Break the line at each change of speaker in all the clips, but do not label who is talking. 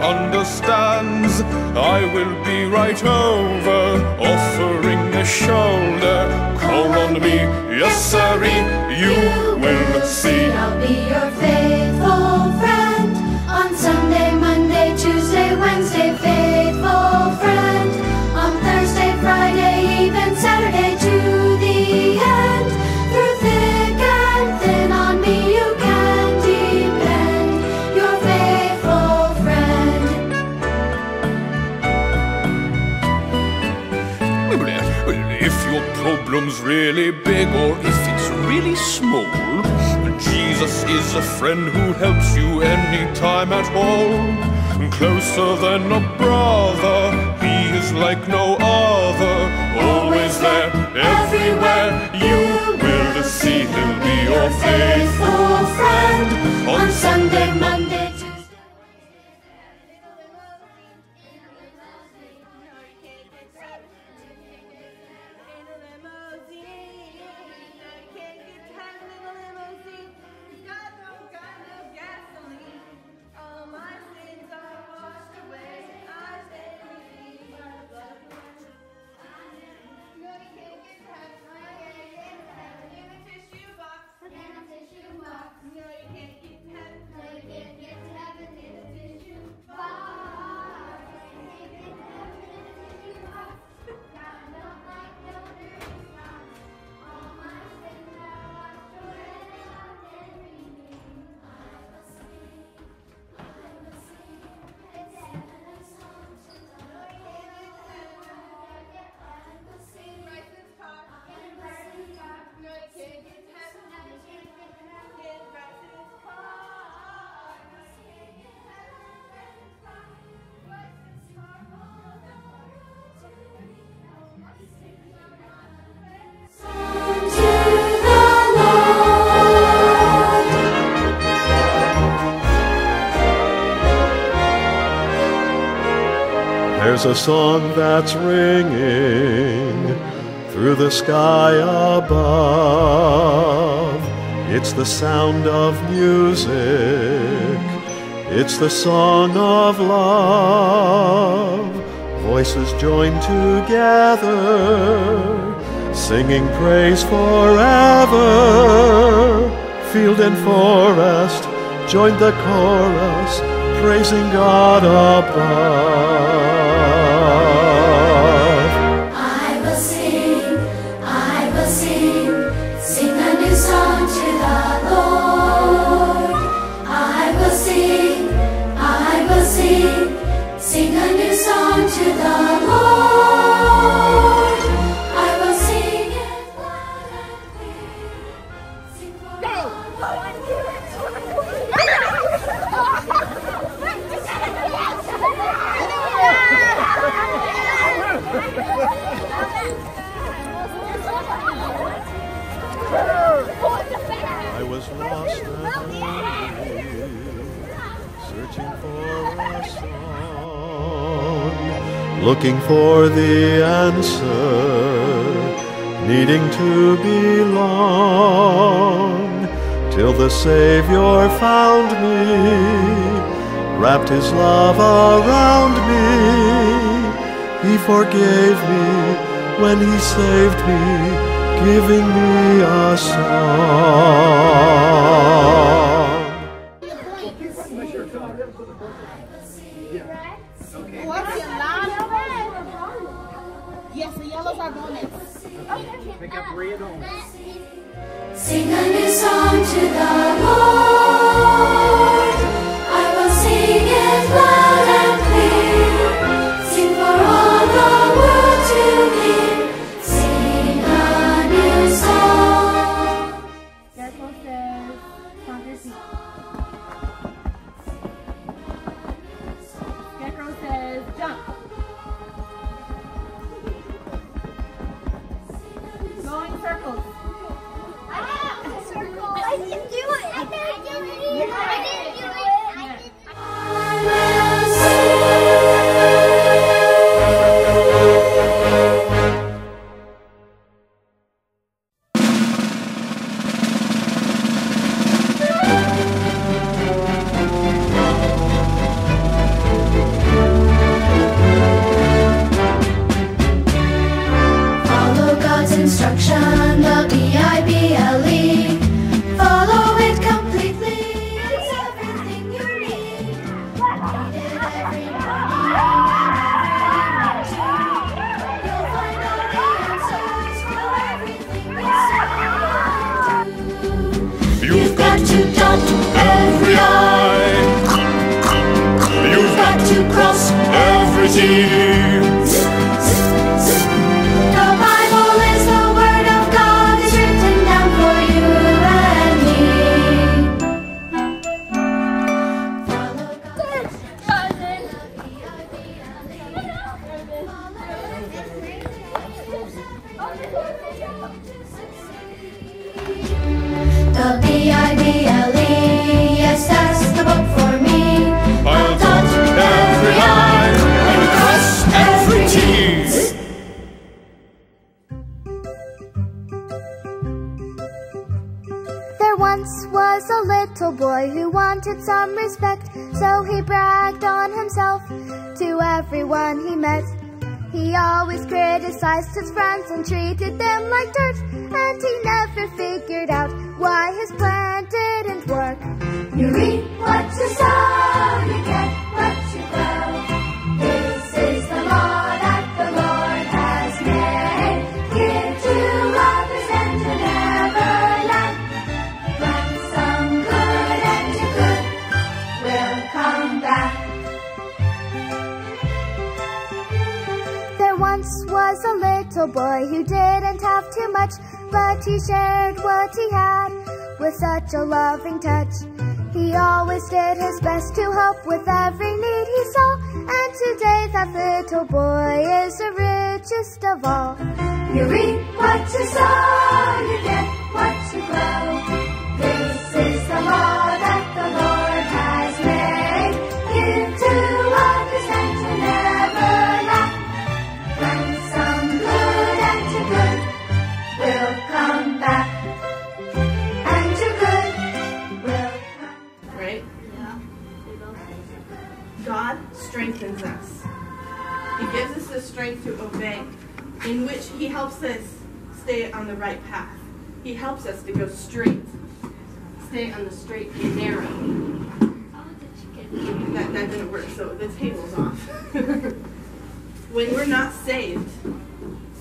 understands, I will be right over, offering a shoulder. Call on me, yes sirree, you will see.
I'll be your faithful friend
who helps you anytime at all. Closer than a brother, he is like no other. Always there, everywhere, you will see he'll be your faithful friend. On Sunday, Monday,
There's a song that's ringing through the sky above. It's the sound of music, it's the song of love. Voices join together, singing praise forever. Field and forest join the chorus, praising God above. Searching for a song, looking for the answer, needing to belong, till the Savior found me, wrapped His love around me. He forgave me when He saved me giving me a song.
Sing a new song to the Lord.
Tea.
Respect, so he bragged on himself to everyone he met. He always criticized his friends and treated them like dirt, and he never figured out why his plan didn't work.
You reap what you sow, you get what
little boy who didn't have too much, but he shared what he had with such a loving touch. He always did his best to help with every need he saw, and today that little boy is the richest of all.
You reap what you sow, you get what you grow. This is the law
stay on the right path. He helps us to go straight, stay on the straight and narrow. That, that didn't work, so the table's off. when we're not saved,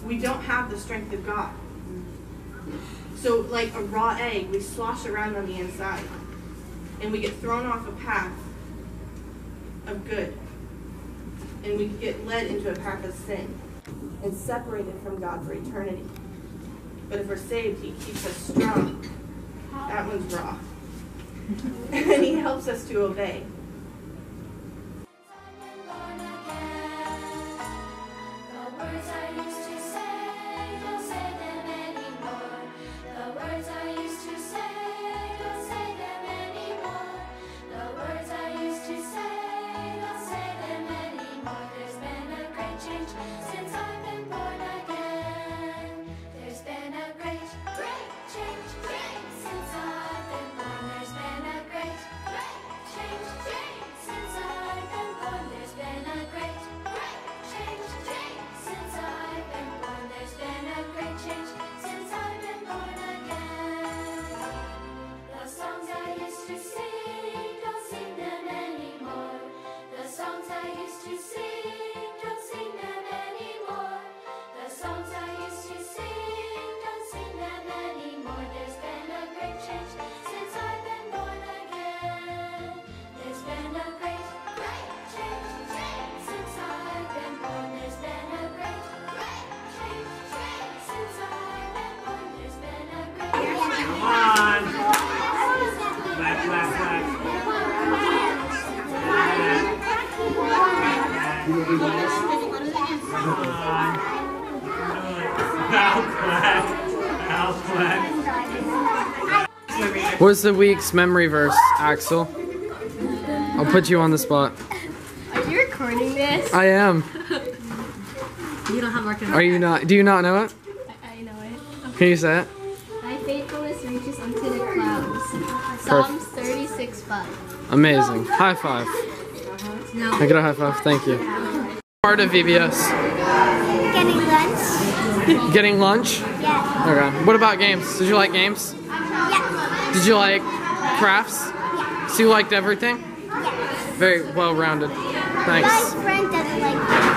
we don't have the strength of God. So, like a raw egg, we slosh around on the inside and we get thrown off a path of good and we get led into a path of sin and separated from God for eternity. But if we're saved, He keeps us strong. That one's raw. and He helps us to obey.
What's the week's memory verse, Axel? I'll put you on the spot.
Are you recording this?
I am.
You don't have work
Are you not? Do you not know it?
I know it.
Can you say it?
My faithfulness reaches unto the clouds. Psalms 36 5.
Amazing. High five.
No.
I get a high five. Thank you. Part of VBS.
Getting lunch?
Getting lunch?
Yeah.
Okay. What about games? Did you like games?
Yeah.
Did you like crafts? So you liked everything?
Yeah.
Very well rounded. Thanks.